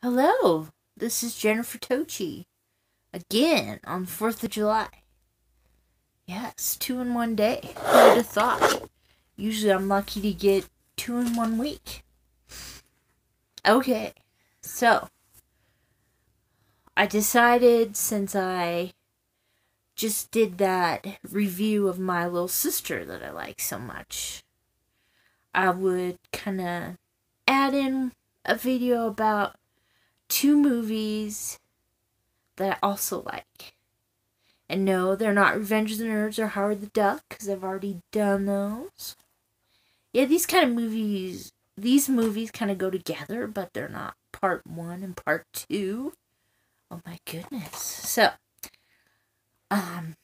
Hello, this is Jennifer Tochi. Again on 4th of July. Yes, two in one day. Who would have thought? Usually I'm lucky to get two in one week. Okay, so I decided since I just did that review of my little sister that I like so much, I would kind of add in a video about two movies that I also like. And no, they're not Revenge of the Nerds or Howard the Duck, because I've already done those. Yeah, these kind of movies, these movies kind of go together, but they're not part one and part two. Oh my goodness. So, um,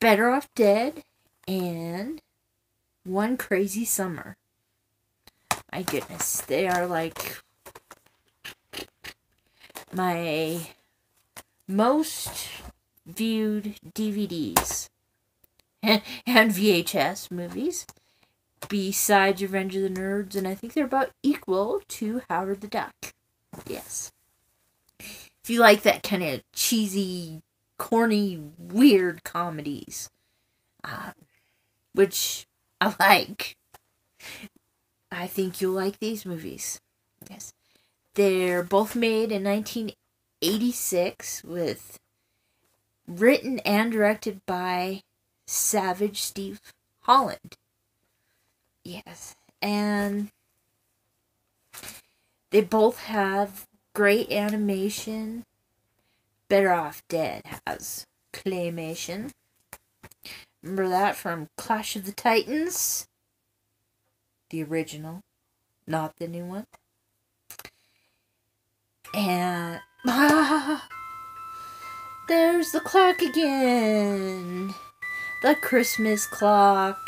Better Off Dead and One Crazy Summer. My goodness, they are like my most viewed DVDs and VHS movies besides Revenge of the Nerds, and I think they're about equal to Howard the Duck. Yes. If you like that kind of cheesy, corny, weird comedies, um, which I like, I think you'll like these movies. Yes. They're both made in 1986 with written and directed by Savage Steve Holland. Yes. And they both have great animation. Better Off Dead has claymation. Remember that from Clash of the Titans? The original, not the new one. And ah, there's the clock again. The Christmas clock.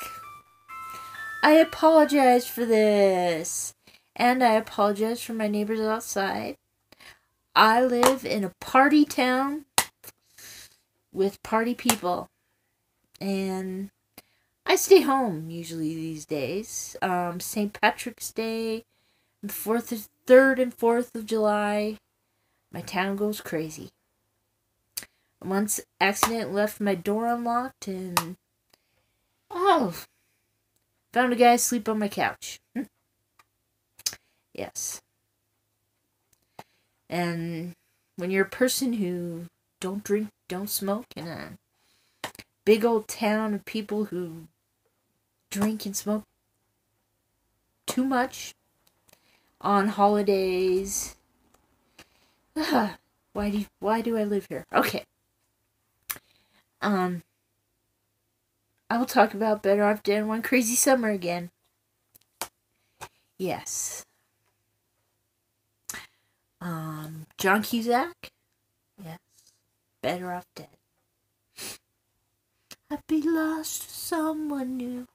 I apologize for this. And I apologize for my neighbors outside. I live in a party town with party people. And I stay home usually these days. Um, St. Patrick's Day, the 4th, 3rd and 4th of July, my town goes crazy. Once accident left my door unlocked and. Oh! Found a guy asleep on my couch. yes. And when you're a person who don't drink, don't smoke, in a big old town of people who drink and smoke too much on holidays. why do why do I live here? Okay. Um I will talk about Better Off Dead One Crazy Summer again. Yes. Um John Cusack? Yes. Better Off Dead. I'd be lost to someone new.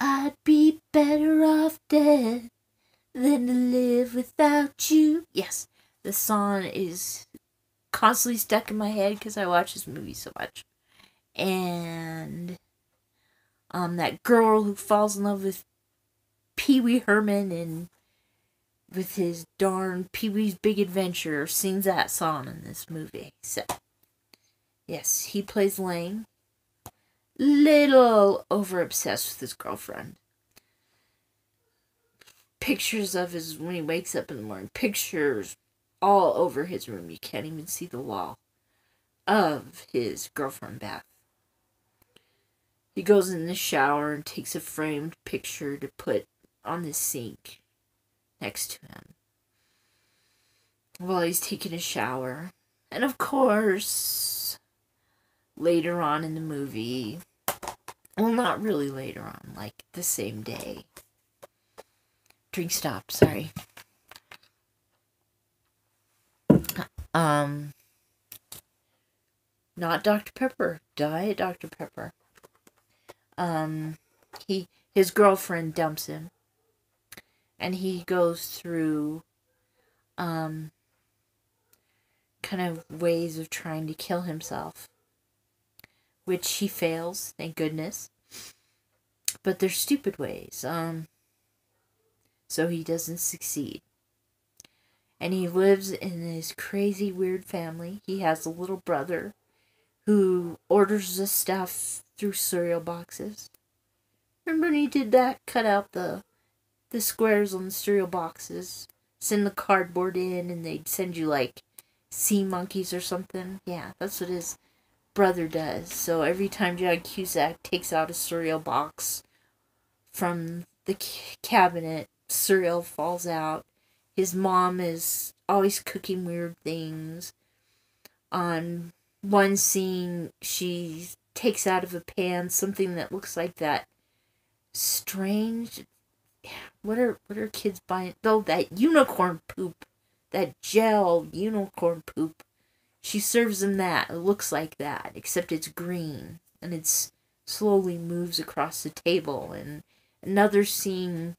I'd be better off dead than to live without you. Yes, the song is constantly stuck in my head because I watch this movie so much. And um, that girl who falls in love with Pee Wee Herman and with his darn Pee Wee's Big Adventure sings that song in this movie. So, yes, he plays Lane little over obsessed with his girlfriend. Pictures of his when he wakes up in the morning, pictures all over his room. You can't even see the wall of his girlfriend Beth. He goes in the shower and takes a framed picture to put on the sink next to him while he's taking a shower. And of course, later on in the movie, well, not really later on, like the same day. Drink stop, sorry. Um, not Dr. Pepper, Diet Dr. Pepper. Um, he, his girlfriend dumps him. And he goes through, um, kind of ways of trying to kill himself which he fails, thank goodness. But they're stupid ways. Um, so he doesn't succeed. And he lives in this crazy, weird family. He has a little brother who orders the stuff through cereal boxes. Remember when he did that? Cut out the the squares on the cereal boxes, send the cardboard in, and they'd send you like sea monkeys or something. Yeah, that's what his brother does. So every time John Cusack takes out a cereal box from the cabinet, cereal falls out. His mom is always cooking weird things. On one scene, she takes out of a pan something that looks like that strange what are what are kids buying? Though that unicorn poop, that gel unicorn poop. She serves them that. It looks like that, except it's green and it's slowly moves across the table. And another scene,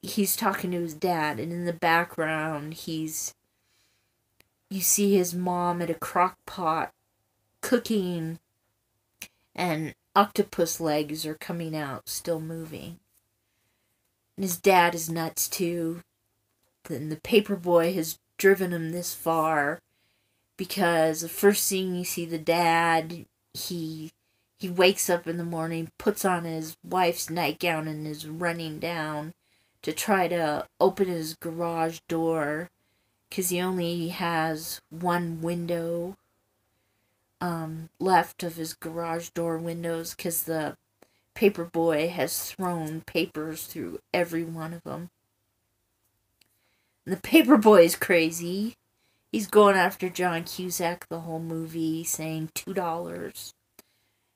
he's talking to his dad, and in the background, he's you see his mom at a crock pot cooking, and octopus legs are coming out, still moving. And his dad is nuts too. Then the paper boy has driven him this far because the first thing you see the dad, he he wakes up in the morning, puts on his wife's nightgown and is running down to try to open his garage door because he only has one window um, left of his garage door windows because the paper boy has thrown papers through every one of them. And the Paperboy is crazy. He's going after John Cusack the whole movie, saying two dollars.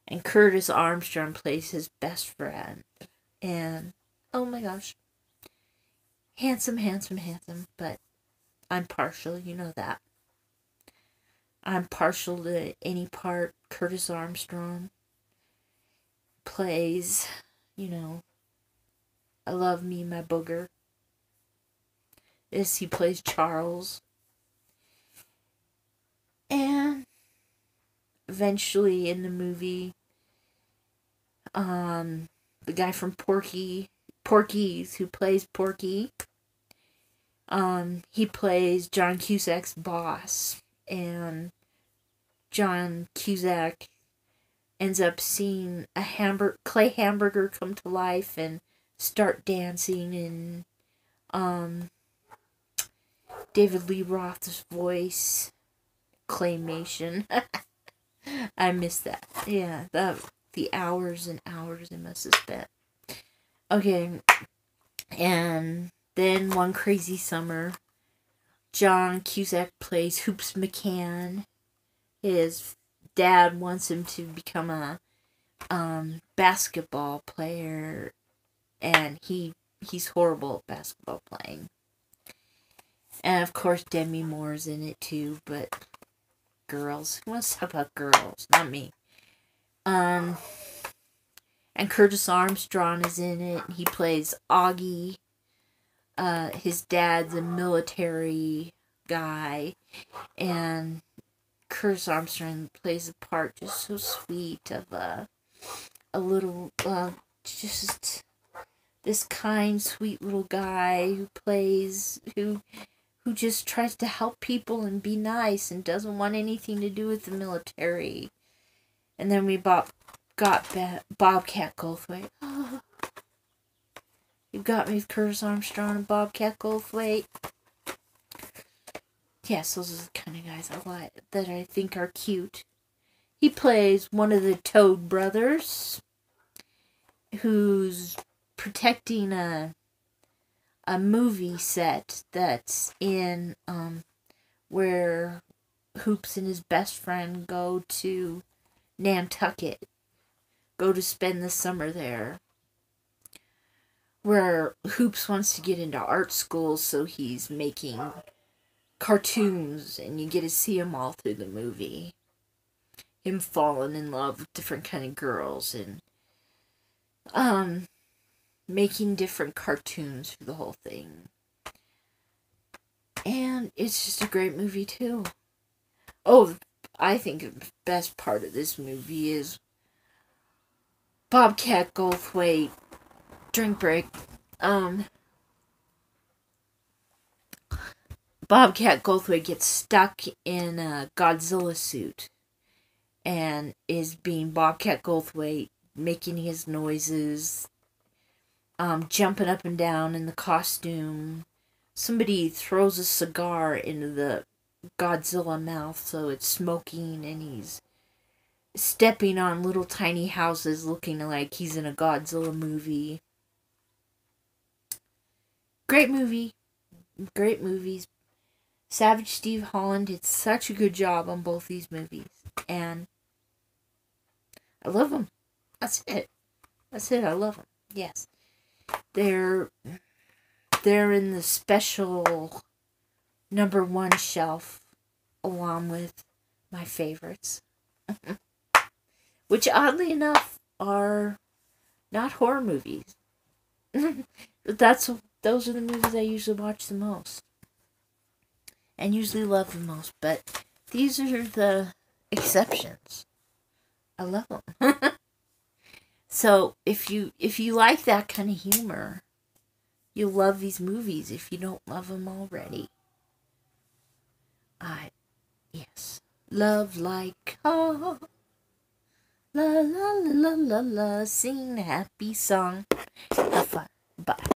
And Curtis Armstrong plays his best friend. And oh my gosh. Handsome, handsome, handsome, but I'm partial, you know that. I'm partial to any part Curtis Armstrong plays, you know, I love me, my booger. This, he plays Charles. And eventually in the movie, um, the guy from Porky, Porky's, who plays Porky, um, he plays John Cusack's boss. And John Cusack ends up seeing a hamburger clay hamburger come to life and start dancing and um David Lee Roth's voice claymation. I miss that. Yeah, the the hours and hours it must have spent. Okay. And then one crazy summer, John Cusack plays Hoops McCann, his dad wants him to become a um, basketball player, and he he's horrible at basketball playing. And of course, Demi Moore's in it too, but girls. Who wants to talk about girls? Not me. Um, and Curtis Armstrong is in it. He plays Augie. Uh, his dad's a military guy, and Curtis Armstrong plays a part just so sweet of a a little uh, just this kind, sweet little guy who plays who who just tries to help people and be nice and doesn't want anything to do with the military. And then we bought, got Bobcat Goldthwait. You got me with Curtis Armstrong and Bobcat Goldthwait yes, those are the kind of guys I like that I think are cute. He plays one of the Toad brothers who's protecting a a movie set that's in um where Hoops and his best friend go to Nantucket, go to spend the summer there. Where Hoops wants to get into art school, so he's making cartoons and you get to see him all through the movie. Him falling in love with different kind of girls and um making different cartoons for the whole thing. And it's just a great movie too. Oh, I think the best part of this movie is Bobcat Goldthwait drink break. Um Bobcat Goldthwait gets stuck in a Godzilla suit and is being Bobcat Goldthwait, making his noises, um, jumping up and down in the costume. Somebody throws a cigar into the Godzilla mouth so it's smoking and he's stepping on little tiny houses looking like he's in a Godzilla movie. Great movie. Great movies. Savage Steve Holland did such a good job on both these movies. And I love them. That's it. That's it. I love them. Yes. They're they're in the special number 1 shelf along with my favorites. Which oddly enough are not horror movies. that's those are the movies I usually watch the most. And usually love the most, but these are the exceptions. I love them. so if you if you like that kind of humor, you'll love these movies if you don't love them already. I yes. Love like oh La la la la la sing happy song. Have fun. Bye.